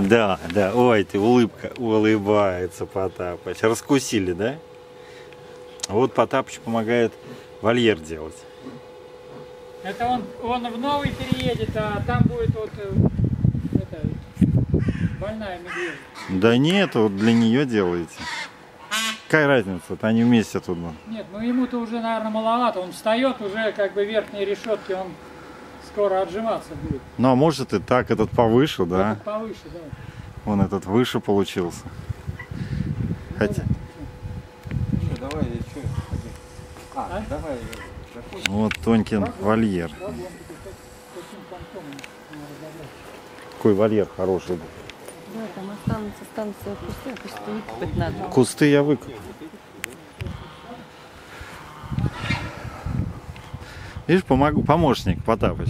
Да, да. Ой, ты улыбка, улыбается Потапыч. Раскусили, да? Вот Потапыч помогает вольер делать. Это он, он в новый переедет, а там будет вот э, это, больная медведь. Да нет, вот для нее делаете. Какая разница-то, они вместе тут. Нет, ну ему-то уже, наверное, маловато. Он встает уже как бы верхние решетки, он скоро отжиматься будет. Ну а может и так, этот повыше, да? Этот повыше, да. Вон этот выше получился. Хотя, Что, давай, я что? А, А? давай, заходи. вот Тонькин вольер. Какой вольер хороший. Да, там останутся станция пустая, просто выкопать надо. Кусты я выкопал. Видишь, помогу, помощник Потапыч.